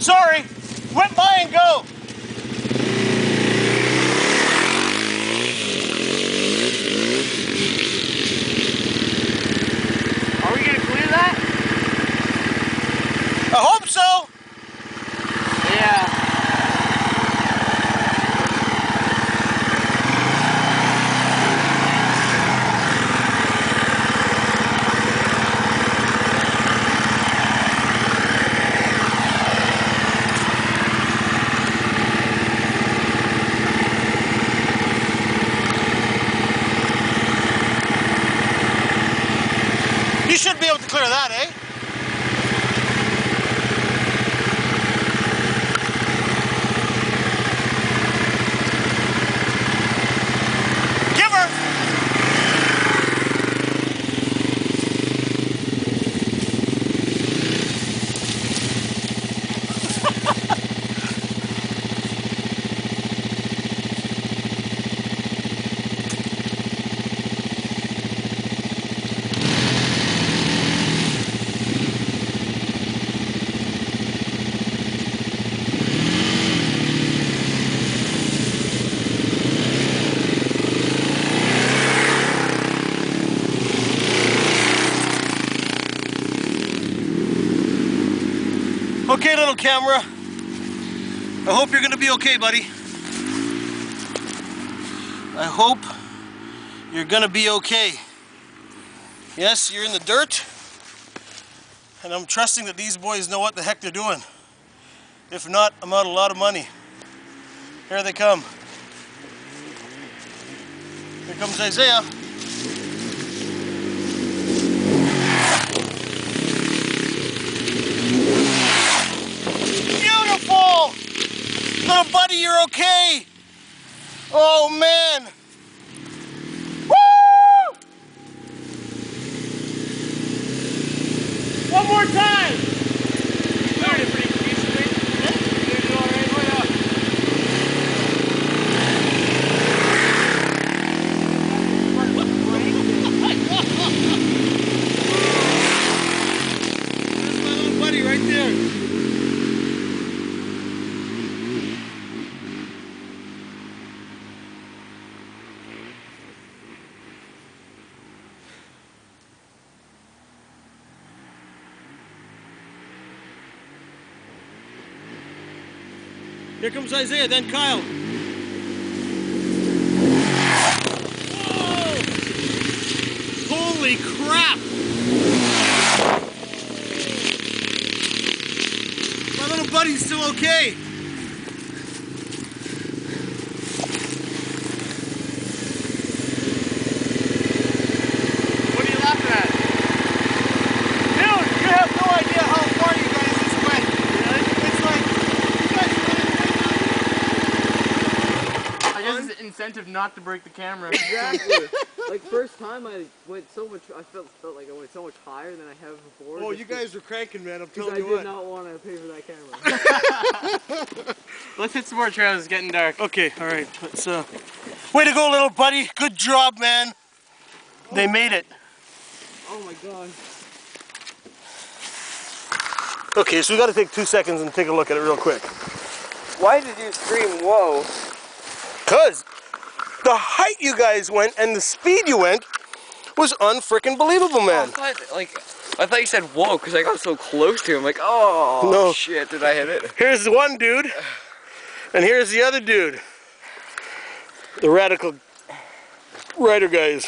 Sorry, went by and go. Are we gonna clear that? I hope so. Yeah. You clear that, eh? Okay, little camera. I hope you're gonna be okay, buddy. I hope you're gonna be okay. Yes, you're in the dirt, and I'm trusting that these boys know what the heck they're doing. If not, I'm out a lot of money. Here they come. Here comes Isaiah. Beautiful! Little buddy, you're okay! Oh man! Woo! One more time! Right there. Here comes Isaiah, then Kyle. Whoa! Holy crap! My little buddy's still okay. What are you laughing at? Dude, you have no idea how far you guys just went. It's like, you guys really I guess it's an incentive not to break the camera. Exactly. like first time I went so much, I felt felt like I went so much higher than I have before. Oh, you guys are cranking, man. I'm Because I telling you did what. not want to pay for that camera. Let's hit some more trails. It's getting dark. Okay, all right. Let's. Uh, way to go, little buddy. Good job, man. They made it. oh my god. Okay, so we got to take two seconds and take a look at it real quick. Why did you scream whoa? Cause the height you guys went and the speed you went was unfreaking believable, oh, I man. thought like I thought you said whoa because I got so close to him. Like oh No. shit, did I hit it? Here's one dude, and here's the other dude. The radical rider guys.